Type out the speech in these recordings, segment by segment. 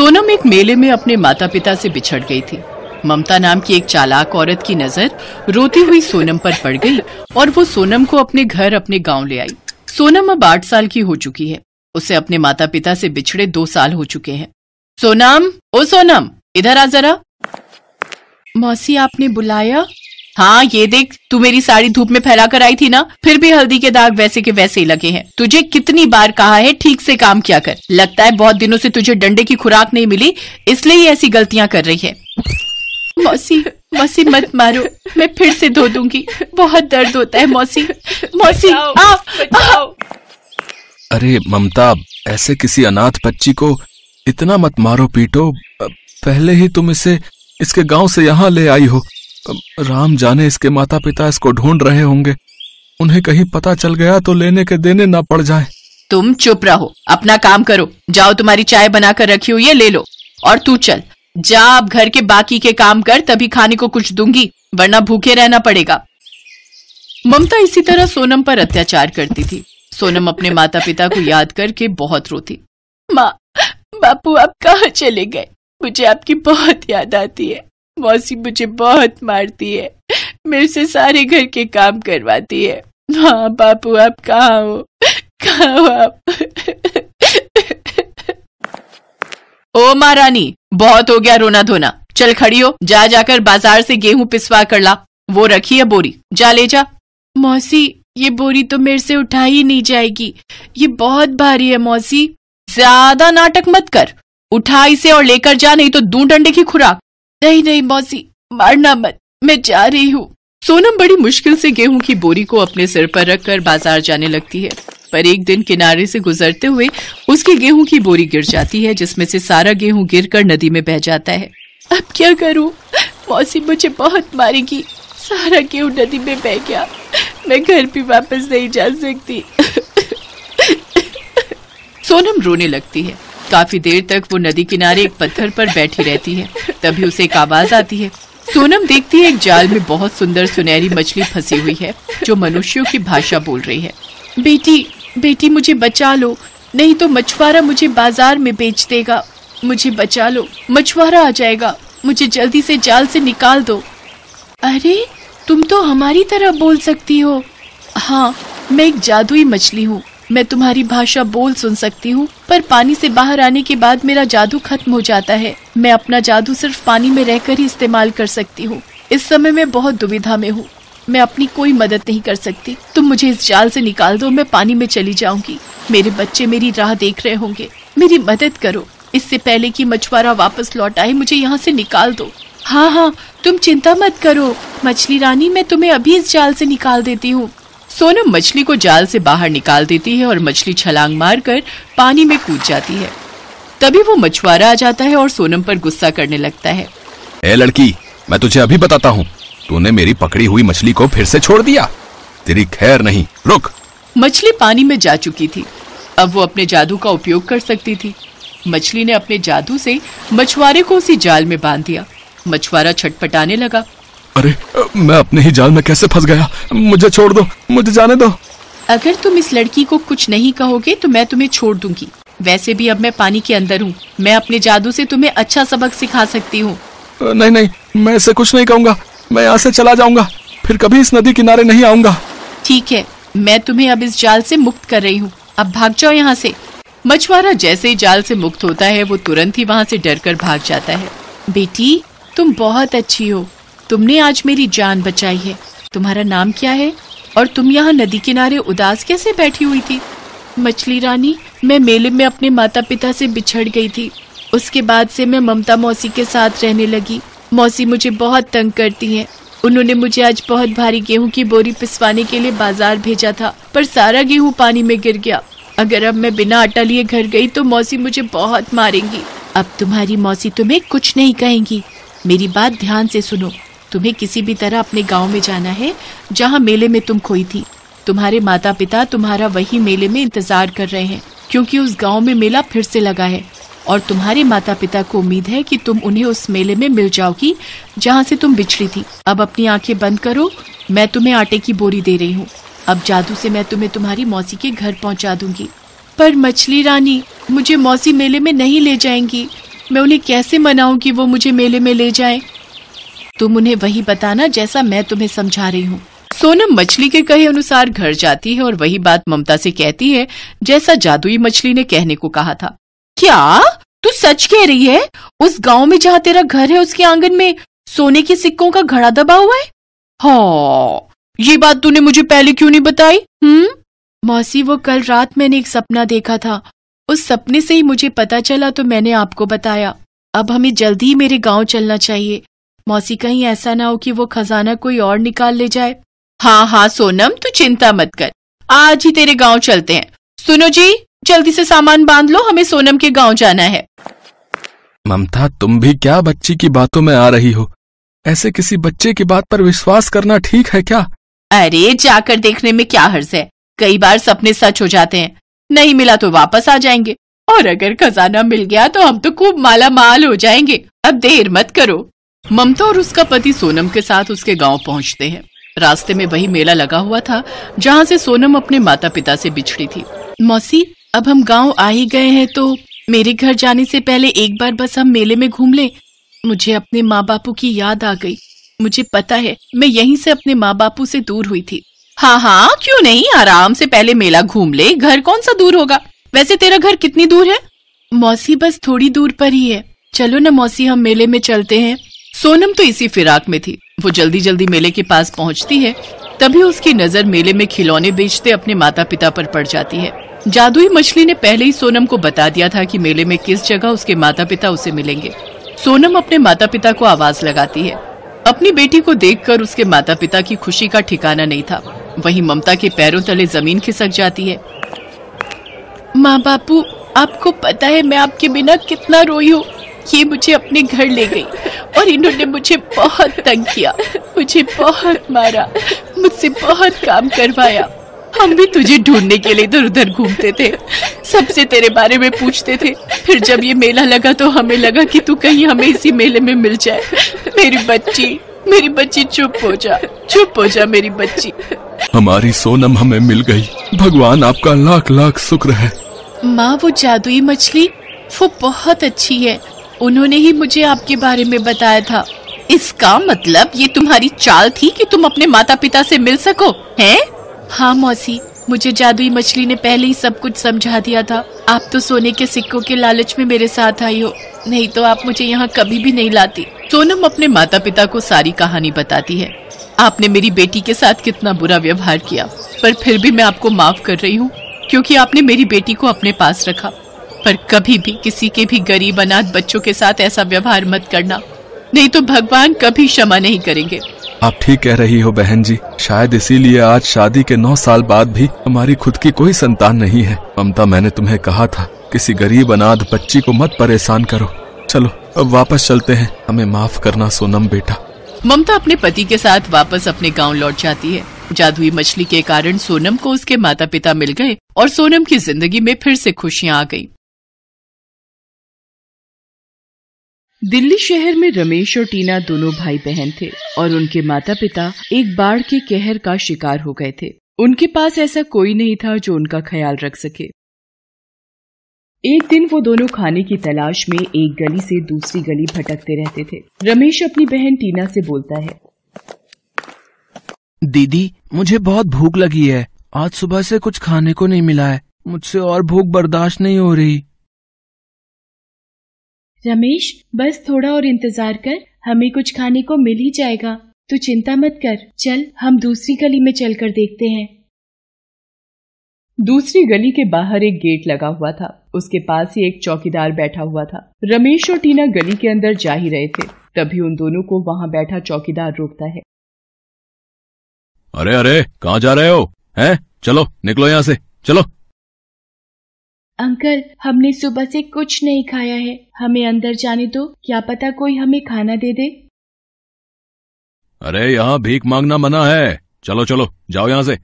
सोनम एक मेले में अपने माता पिता से बिछड़ गई थी। ममता नाम की एक चालाक औरत की नज़र रोती हुई सोनम पर पड़ गई और वो सोनम को अपने घर, अपने गाँव ले आई। सोनम अब आठ साल की हो चुकी है। उसे अपने माता पिता से बिछड़े दो साल हो चुके हैं। सोनम, ओ सोनम, इधर आ जरा। मौसी, आपने बुलाया? हाँ ये देख तू मेरी साड़ी धूप में फैला कर आई थी ना फिर भी हल्दी के दाग वैसे के वैसे ही लगे हैं। तुझे कितनी बार कहा है ठीक से काम किया कर। लगता है बहुत दिनों से तुझे डंडे की खुराक नहीं मिली इसलिए ही ऐसी गलतियाँ कर रही है। मौसी मौसी मत मारो मैं फिर से धो दूँगी। बहुत दर्द होता है मौसी। मौसी आ, आ, अरे ममता ऐसे किसी अनाथ बच्ची को इतना मत मारो पीटो। पहले ही तुम इसे इसके गाँव से यहाँ ले आई हो। राम जाने इसके माता पिता इसको ढूंढ रहे होंगे। उन्हें कहीं पता चल गया तो लेने के देने ना पड़ जाए। तुम चुप रहो, अपना काम करो। जाओ तुम्हारी चाय बनाकर रखी हुई है, ले लो। और तू चल। जा अब घर के बाकी के काम कर, तभी खाने को कुछ दूँगी, वरना भूखे रहना पड़ेगा। ममता इसी तरह सोनम पर अत्याचार करती थी। सोनम अपने माता पिता को याद करके बहुत रोती। माँ, बापू आप कहाँ चले गए। मुझे आपकी बहुत याद आती है। मौसी मुझे बहुत मारती है। मेरे से सारे घर के काम करवाती है। हाँ बापू, आप कहाँ हो? कहाँ हो आप? ओ महारानी, बहुत हो गया रोना धोना। चल खड़ी हो, जा जाकर बाज़ार से गेहूँ पिसवा कर ला। वो रखी है बोरी। जा ले जा। मौसी, ये बोरी तो मेरे से उठा ही नहीं जाएगी। ये बहुत भारी है मौसी। ज़्यादा नाटक मत कर। उठा इसे और लेकर जा, नहीं तो दू डंडे की खुराक। नहीं नहीं मौसी मारना मत। मैं जा रही हूँ। सोनम बड़ी मुश्किल से गेहूँ की बोरी को अपने सिर पर रखकर बाज़ार जाने लगती है। पर एक दिन किनारे से गुजरते हुए उसकी गेहूँ की बोरी गिर जाती है, जिसमें से सारा गेहूँ गिरकर नदी में बह जाता है। अब क्या करूँ? मौसी मुझे बहुत मारेगी। सारा गेहूँ नदी में बह गया। मैं घर भी वापस नहीं जा सकती। सोनम रोने लगती है। काफ़ी देर तक वो नदी किनारे एक पत्थर पर बैठी रहती है। तभी उसे एक आवाज़ आती है। सोनम देखती है, एक जाल में बहुत सुंदर सुनहरी मछली फंसी हुई है, जो मनुष्यों की भाषा बोल रही है। बेटी बेटी, मुझे बचा लो। नहीं तो मछुआरा मुझे बाज़ार में बेच देगा। मुझे बचा लो। मछुआरा आ जाएगा। मुझे जल्दी से जाल से निकाल दो। अरे, तुम तो हमारी तरह बोल सकती हो। हाँ मैं एक जादुई मछली हूँ। मैं तुम्हारी भाषा बोल सुन सकती हूँ, पर पानी से बाहर आने के बाद मेरा जादू खत्म हो जाता है। मैं अपना जादू सिर्फ़ पानी में रहकर ही इस्तेमाल कर सकती हूँ। इस समय मैं बहुत दुविधा में हूँ। मैं अपनी कोई मदद नहीं कर सकती। तुम मुझे इस जाल से निकाल दो, मैं पानी में चली जाऊँगी। मेरे बच्चे मेरी राह देख रहे होंगे। मेरी मदद करो। इससे पहले कि मछुआरा वापस लौट आए, मुझे यहाँ से निकाल दो। हाँ हाँ तुम चिंता मत करो। मछली रानी, मैं तुम्हें अभी इस जाल से निकाल देती हूँ। सोनम मछली को जाल से बाहर निकाल देती है और मछली छलांग मारकर पानी में कूद जाती है। तभी वो मछुआरा आ जाता है और सोनम पर गुस्सा करने लगता है। ए लड़की मैं तुझे अभी बताता हूँ। तूने मेरी पकड़ी हुई मछली को फिर से छोड़ दिया। तेरी खैर नहीं। रुक। मछली पानी में जा चुकी थी। अब वो अपने जादू का उपयोग कर सकती थी। मछली ने अपने जादू से मछुआरे को उसी जाल में बाँध दिया। मछुआरा छटपटाने लगा। अरे मैं अपने ही जाल में कैसे फंस गया? मुझे छोड़ दो मुझे जाने दो। अगर तुम इस लड़की को कुछ नहीं कहोगे तो मैं तुम्हें छोड़ दूँगी। वैसे भी अब मैं पानी के अंदर हूँ। मैं अपने जादू से तुम्हें अच्छा सबक सिखा सकती हूँ। नहीं नहीं मैं इसे कुछ नहीं कहूँगा। मैं यहाँ से चला जाऊँगा। फिर कभी इस नदी किनारे नहीं आऊँगा। ठीक है मैं तुम्हें अब इस जाल से मुक्त कर रही हूँ। अब भाग जाओ यहाँ से। मछुआरा जैसे ही जाल से मुक्त होता है वो तुरंत ही वहाँ से डरकर भाग जाता है। बेटी तुम बहुत अच्छी हो। तुमने आज मेरी जान बचाई है। तुम्हारा नाम क्या है? और तुम यहाँ नदी किनारे उदास कैसे बैठी हुई थी? मछली रानी, मैं मेले में अपने माता पिता से बिछड़ गई थी। उसके बाद से मैं ममता मौसी के साथ रहने लगी। मौसी मुझे बहुत तंग करती हैं। उन्होंने मुझे आज बहुत भारी गेहूँ की बोरी पिसवाने के लिए बाज़ार भेजा था, पर सारा गेहूँ पानी में गिर गया। अगर अब मैं बिना आटा लिए घर गई तो मौसी मुझे बहुत मारेंगी। अब तुम्हारी मौसी तुम्हें कुछ नहीं कहेंगी। मेरी बात ध्यान से सुनो। तुम्हें किसी भी तरह अपने गाँव में जाना है, जहाँ मेले में तुम खोई थी। तुम्हारे माता पिता तुम्हारा वही मेले में इंतज़ार कर रहे हैं, क्योंकि उस गाँव में मेला फिर से लगा है। और तुम्हारे माता पिता को उम्मीद है कि तुम उन्हें उस मेले में मिल जाओगी, जहाँ से तुम बिछड़ी थी। अब अपनी आँखें बंद करो, मैं तुम्हें आटे की बोरी दे रही हूँ। अब जादू से मैं तुम्हें तुम्हारी मौसी के घर पहुँचा दूँगी। पर मछली रानी, मुझे मौसी मेले में नहीं ले जाएँगी। मैं उन्हें कैसे मनाऊं कि वो मुझे मेले में ले जाए? तुम उन्हें वही बताना जैसा मैं तुम्हें समझा रही हूँ। सोनम मछली के कहे अनुसार घर जाती है और वही बात ममता से कहती है, जैसा जादुई मछली ने कहने को कहा था। क्या? तू सच कह रही है? उस गाँव में जहाँ तेरा घर है, उसके आँगन में सोने के सिक्कों का घड़ा दबा हुआ है? हाँ ये बात तूने मुझे पहले क्यों नहीं बताई? हम्म? मौसी, वो कल रात मैंने एक सपना देखा था। उस सपने से ही मुझे पता चला तो मैंने आपको बताया। अब हमें जल्दी ही मेरे गाँव चलना चाहिए। मौसी कहीं ऐसा ना हो कि वो खजाना कोई और निकाल ले जाए। हाँ हाँ सोनम तू चिंता मत कर। आज ही तेरे गाँव चलते हैं। सुनो जी जल्दी से सामान बाँध लो हमें सोनम के गाँव जाना है। ममता तुम भी क्या बच्ची की बातों में आ रही हो? ऐसे किसी बच्चे की बात पर विश्वास करना ठीक है क्या? अरे जाकर देखने में क्या हर्ज है? कई बार सपने सच हो जाते हैं। नहीं मिला तो वापस आ जाएँगे। और अगर खजाना मिल गया तो हम तो खूब माला माल हो जाएँगे। अब देर मत करो। ममता और उसका पति सोनम के साथ उसके गाँव पहुँचते हैं। रास्ते में वही मेला लगा हुआ था, जहाँ से सोनम अपने माता पिता से बिछड़ी थी। मौसी, अब हम गाँव आ ही गए हैं तो मेरे घर जाने से पहले एक बार बस हम मेले में घूम ले। मुझे अपने माँ बापू की याद आ गई। मुझे पता है, मैं यहीं से अपने माँ बापू से दूर हुई थी। हाँ हाँ क्यों नहीं? आराम से पहले मेला घूम ले। घर कौन सा दूर होगा? वैसे तेरा घर कितनी दूर है? मौसी बस थोड़ी दूर पर ही है। चलो न मौसी, हम मेले में चलते हैं। सोनम तो इसी फिराक में थी। वो जल्दी जल्दी मेले के पास पहुँचती है। तभी उसकी नज़र मेले में खिलौने बेचते अपने माता पिता पर पड़ जाती है। जादुई मछली ने पहले ही सोनम को बता दिया था कि मेले में किस जगह उसके माता पिता उसे मिलेंगे। सोनम अपने माता पिता को आवाज़ लगाती है। अपनी बेटी को देखकर उसके माता पिता की खुशी का ठिकाना नहीं था। वहीं ममता के पैरों तले ज़मीन खिसक जाती है। माँ बापू, आपको पता है मैं आपके बिना कितना रोई हूँ। ये मुझे अपने घर ले गई और इन्होंने मुझे बहुत तंग किया। मुझे बहुत मारा मुझसे बहुत काम करवाया। हम भी तुझे ढूँढने के लिए इधर उधर घूमते थे। सबसे तेरे बारे में पूछते थे। फिर जब ये मेला लगा तो हमें लगा कि तू कहीं हमें इसी मेले में मिल जाए। मेरी बच्ची मेरी बच्ची चुप हो जा चुप हो जा मेरी बच्ची। हमारी सोनम हमें मिल गई। भगवान आपका लाख लाख शुक्र है। माँ वो जादुई मछली वो बहुत अच्छी है। उन्होंने ही मुझे आपके बारे में बताया था। इसका मतलब ये तुम्हारी चाल थी कि तुम अपने माता पिता से मिल सको हैं? हाँ मौसी। मुझे जादुई मछली ने पहले ही सब कुछ समझा दिया था। आप तो सोने के सिक्कों के लालच में मेरे साथ आई हो। नहीं तो आप मुझे यहाँ कभी भी नहीं लाती। सोनम अपने माता पिता को सारी कहानी बताती है। आपने मेरी बेटी के साथ कितना बुरा व्यवहार किया पर फिर भी मैं आपको माफ़ कर रही हूँ क्योंकि आपने मेरी बेटी को अपने पास रखा। पर कभी भी किसी के भी गरीब अनाथ बच्चों के साथ ऐसा व्यवहार मत करना। नहीं तो भगवान कभी क्षमा नहीं करेंगे। आप ठीक कह रही हो बहन जी। शायद इसीलिए आज शादी के नौ साल बाद भी हमारी खुद की कोई संतान नहीं है। ममता मैंने तुम्हें कहा था किसी गरीब अनाथ बच्ची को मत परेशान करो। चलो अब वापस चलते हैं। हमें माफ़ करना सोनम बेटा। ममता अपने पति के साथ वापस अपने गाँव लौट जाती है। जादुई मछली के कारण सोनम को उसके माता पिता मिल गए और सोनम की ज़िंदगी में फिर से खुशियाँ आ गईं। दिल्ली शहर में रमेश और टीना दोनों भाई बहन थे और उनके माता पिता एक बाढ़ के कहर का शिकार हो गए थे। उनके पास ऐसा कोई नहीं था जो उनका ख्याल रख सके। एक दिन वो दोनों खाने की तलाश में एक गली से दूसरी गली भटकते रहते थे। रमेश अपनी बहन टीना से बोलता है, दीदी, मुझे बहुत भूख लगी है। आज सुबह से कुछ खाने को नहीं मिला है। मुझसे और भूख बर्दाश्त नहीं हो रही। रमेश बस थोड़ा और इंतज़ार कर हमें कुछ खाने को मिल ही जाएगा। तू चिंता मत कर चल हम दूसरी गली में चलकर देखते हैं। दूसरी गली के बाहर एक गेट लगा हुआ था। उसके पास ही एक चौकीदार बैठा हुआ था। रमेश और टीना गली के अंदर जा ही रहे थे। तभी उन दोनों को वहाँ बैठा चौकीदार रोकता है। अरे अरे कहाँ जा रहे हो? हैं? चलो निकलो यहाँ से। चलो। अंकल हमने सुबह से कुछ नहीं खाया है। हमें अंदर जाने दो। क्या पता कोई हमें खाना दे दे? अरे यहाँ भीख मांगना मना है। चलो चलो जाओ यहाँ से।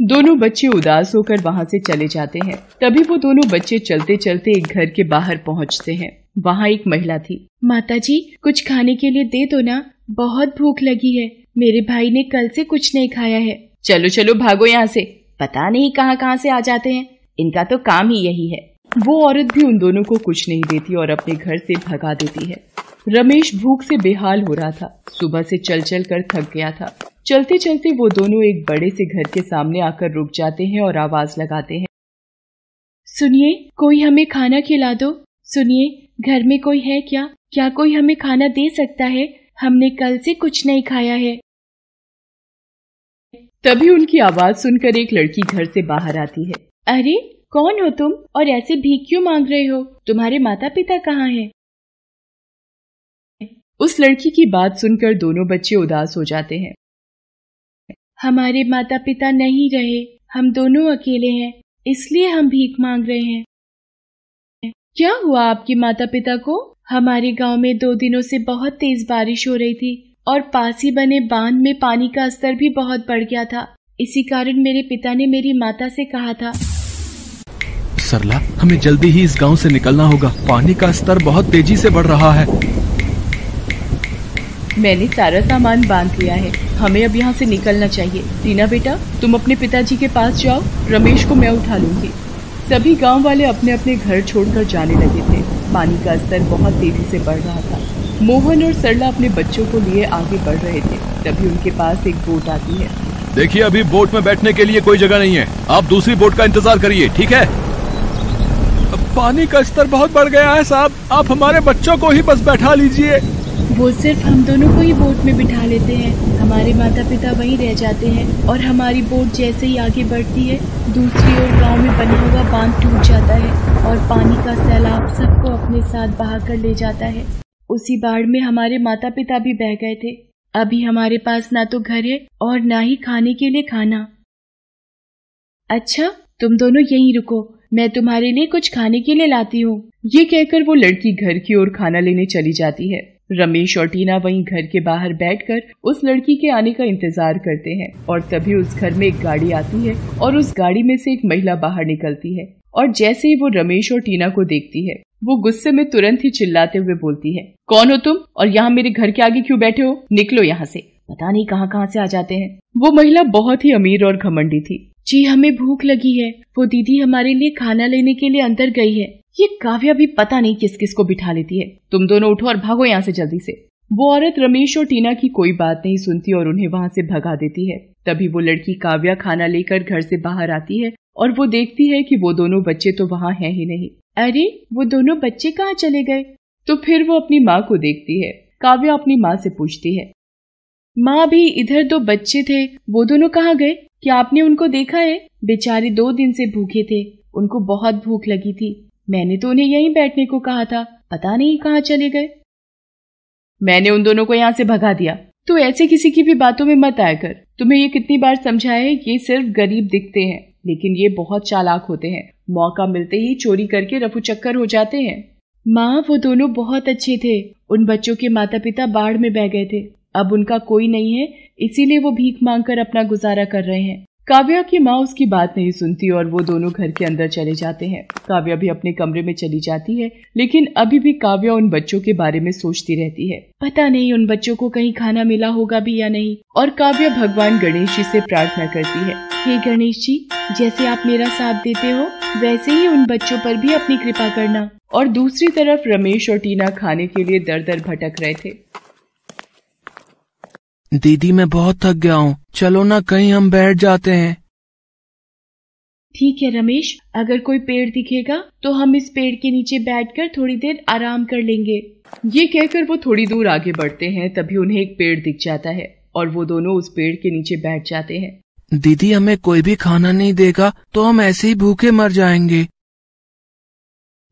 दोनों बच्चे उदास होकर वहाँ से चले जाते हैं। तभी वो दोनों बच्चे चलते चलते एक घर के बाहर पहुँचते हैं। वहाँ एक महिला थी। माता जी कुछ खाने के लिए दे दो ना। बहुत भूख लगी है। मेरे भाई ने कल से कुछ नहीं खाया है। चलो चलो भागो यहाँ से। पता नहीं कहाँ कहाँ से आ जाते हैं। इनका तो काम ही यही है। वो औरत भी उन दोनों को कुछ नहीं देती और अपने घर से भगा देती है। रमेश भूख से बेहाल हो रहा था। सुबह से चल चल कर थक गया था। चलते चलते वो दोनों एक बड़े से घर के सामने आकर रुक जाते हैं और आवाज़ लगाते हैं। सुनिए, कोई हमें खाना खिला दो? सुनिए, घर में कोई है क्या? क्या कोई हमें खाना दे सकता है? हमने कल से कुछ नहीं खाया है। तभी उनकी आवाज़ सुनकर एक लड़की घर से बाहर आती है। अरे, कौन हो तुम? और ऐसे भीख क्यों मांग रहे हो? तुम्हारे माता पिता कहाँ हैं? उस लड़की की बात सुनकर दोनों बच्चे उदास हो जाते हैं। हमारे माता पिता नहीं रहे। हम दोनों अकेले हैं। इसलिए हम भीख मांग रहे हैं। क्या हुआ आपके माता पिता को? हमारे गाँव में दो दिनों से बहुत तेज बारिश हो रही थी और पास ही बने बाँध में पानी का स्तर भी बहुत बढ़ गया था। इसी कारण मेरे पिता ने मेरी माता से कहा था। सरला हमें जल्दी ही इस गाँव से निकलना होगा। पानी का स्तर बहुत तेज़ी से बढ़ रहा है। मैंने सारा सामान बाँध लिया है। हमें अब यहाँ से निकलना चाहिए। रीना बेटा तुम अपने पिताजी के पास जाओ। रमेश को मैं उठा लूँगी। सभी गाँव वाले अपने अपने घर छोड़कर जाने लगे थे। पानी का स्तर बहुत तेज़ी से बढ़ रहा था। मोहन और सरला अपने बच्चों को लिए आगे बढ़ रहे थे। तभी उनके पास एक बोट आती है। देखिए अभी बोट में बैठने के लिए कोई जगह नहीं है। आप दूसरी बोट का इंतज़ार करिए ठीक है? पानी का स्तर बहुत बढ़ गया है साहब। आप हमारे बच्चों को ही बस बैठा लीजिए। वो सिर्फ़ हम दोनों को ही बोट में बिठा लेते हैं। हमारे माता पिता वहीं रह जाते हैं और हमारी बोट जैसे ही आगे बढ़ती है, दूसरी ओर गाँव में बना हुआ बाँध टूट जाता है और पानी का सैलाब सबको अपने साथ बहा कर ले जाता है। उसी बाढ़ में हमारे माता पिता भी बह गए थे। अभी हमारे पास ना तो घर है और ना ही खाने के लिए खाना। अच्छा तुम दोनों यहीं रुको। मैं तुम्हारे लिए कुछ खाने के लिए लाती हूँ। ये कहकर वो लड़की घर की ओर खाना लेने चली जाती है। रमेश और टीना वहीं घर के बाहर बैठकर उस लड़की के आने का इंतज़ार करते हैं और तभी उस घर में एक गाड़ी आती है और उस गाड़ी में से एक महिला बाहर निकलती है और जैसे ही वो रमेश और टीना को देखती है, वो गुस्से में तुरंत ही चिल्लाते हुए बोलती है, कौन हो तुम? और यहाँ मेरे घर के आगे क्यों बैठे हो? निकलो यहाँ से। पता नहीं कहाँ कहाँ से आ जाते हैं। वो महिला बहुत ही अमीर और घमंडी थी। जी, हमें भूख लगी है। वो दीदी हमारे लिए खाना लेने के लिए अंदर गई है। ये काव्या भी पता नहीं किस किस को बिठा लेती है। तुम दोनों उठो और भागो यहाँ से जल्दी से। वो औरत रमेश और टीना की कोई बात नहीं सुनती और उन्हें वहाँ से भगा देती है। तभी वो लड़की काव्या खाना लेकर घर से बाहर आती है और वो देखती है कि वो दोनों बच्चे तो वहाँ हैं ही नहीं। अरे, वो दोनों बच्चे कहाँ चले गए? तो फिर वो अपनी माँ को देखती है। काव्या अपनी माँ से पूछती है, माँ भी इधर दो बच्चे थे, वो दोनों कहाँ गए? क्या आपने उनको देखा है? बेचारे दो दिन से भूखे थे। उनको बहुत भूख लगी थी। मैंने तो उन्हें यहीं बैठने को कहा था। पता नहीं कहाँ चले गए। मैंने उन दोनों को यहाँ से भगा दिया। तो ऐसे किसी की भी बातों में मत आया कर। तुम्हें ये कितनी बार समझाया है? ये सिर्फ़ गरीब दिखते हैं। लेकिन ये बहुत चालाक होते हैं। मौका मिलते ही चोरी करके रफू चक्कर हो जाते हैं। माँ, वो दोनों बहुत अच्छे थे। उन बच्चों के माता पिता बाढ़ में बह गए थे। अब उनका कोई नहीं है। इसीलिए वो भीख मांगकर अपना गुजारा कर रहे हैं। काव्या की माँ उसकी बात नहीं सुनती और वो दोनों घर के अंदर चले जाते हैं। काव्या भी अपने कमरे में चली जाती है, लेकिन अभी भी काव्या उन बच्चों के बारे में सोचती रहती है। पता नहीं उन बच्चों को कहीं खाना मिला होगा भी या नहीं। और काव्या भगवान गणेश जी से प्रार्थना करती है, हे गणेश जी, जैसे आप मेरा साथ देते हो, वैसे ही उन बच्चों पर भी अपनी कृपा करना। और दूसरी तरफ़ रमेश और टीना खाने के लिए दर दर भटक रहे थे। दीदी मैं बहुत थक गया हूँ। चलो ना कहीं हम बैठ जाते हैं। ठीक है रमेश अगर कोई पेड़ दिखेगा तो हम इस पेड़ के नीचे बैठकर थोड़ी देर आराम कर लेंगे। ये कहकर वो थोड़ी दूर आगे बढ़ते हैं तभी उन्हें एक पेड़ दिख जाता है और वो दोनों उस पेड़ के नीचे बैठ जाते हैं। दीदी हमें कोई भी खाना नहीं देगा तो हम ऐसे ही भूखे मर जाएँगे।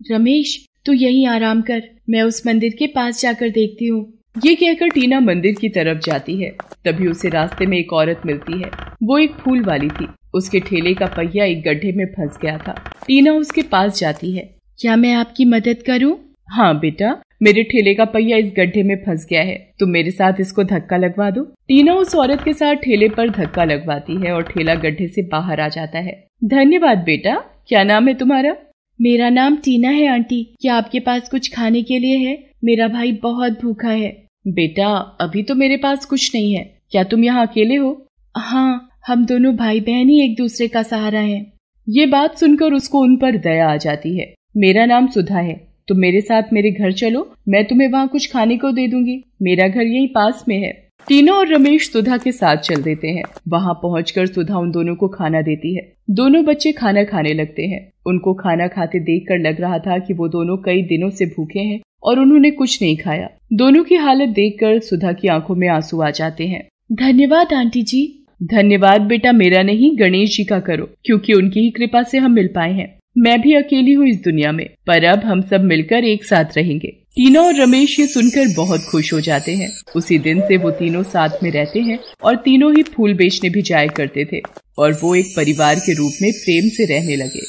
रमेश तू यहीं आराम कर मैं उस मंदिर के पास जाकर देखती हूँ। ये कहकर टीना मंदिर की तरफ़ जाती है। तभी उसे रास्ते में एक औरत मिलती है। वो एक फूल वाली थी। उसके ठेले का पहिया एक गड्ढे में फंस गया था। टीना उसके पास जाती है। क्या मैं आपकी मदद करूँ? हाँ बेटा। मेरे ठेले का पहिया इस गड्ढे में फंस गया है। तुम मेरे साथ इसको धक्का लगवा दो। टीना उस औरत के साथ ठेले पर धक्का लगवाती है और ठेला गड्ढे से बाहर आ जाता है। धन्यवाद बेटा। क्या नाम है तुम्हारा? मेरा नाम टीना है आंटी। क्या आपके पास कुछ खाने के लिए है? मेरा भाई बहुत भूखा है। बेटा, अभी तो मेरे पास कुछ नहीं है। क्या तुम यहाँ अकेले हो? हाँ हम दोनों भाई बहन ही एक दूसरे का सहारा हैं। ये बात सुनकर उसको उन पर दया आ जाती है। मेरा नाम सुधा है। तुम मेरे साथ मेरे घर चलो। मैं तुम्हें वहाँ कुछ खाने को दे दूँगी। मेरा घर यही पास में है। तीनों और रमेश सुधा के साथ चल देते हैं। वहाँ पहुंचकर सुधा उन दोनों को खाना देती है। दोनों बच्चे खाना खाने लगते हैं। उनको खाना खाते देखकर लग रहा था कि वो दोनों कई दिनों से भूखे हैं। और उन्होंने कुछ नहीं खाया। दोनों की हालत देखकर सुधा की आँखों में आँसू आ जाते हैं। धन्यवाद आंटी जी। धन्यवाद बेटा मेरा नहीं गणेश जी का करो क्योंकि उनकी ही कृपा से हम मिल पाए हैं। मैं भी अकेली हूँ इस दुनिया में पर अब हम सब मिलकर एक साथ रहेंगे। तीनों और रमेश ये सुनकर बहुत खुश हो जाते हैं। उसी दिन से वो तीनों साथ में रहते हैं और तीनों ही फूल बेचने भी जाया करते थे और वो एक परिवार के रूप में प्रेम से रहने लगे।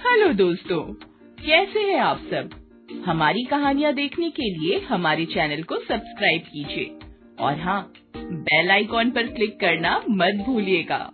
हेलो दोस्तों कैसे हैं आप सब? हमारी कहानियाँ देखने के लिए हमारे चैनल को सब्सक्राइब कीजिए। और हाँ बेल आइकॉन पर क्लिक करना मत भूलिएगा।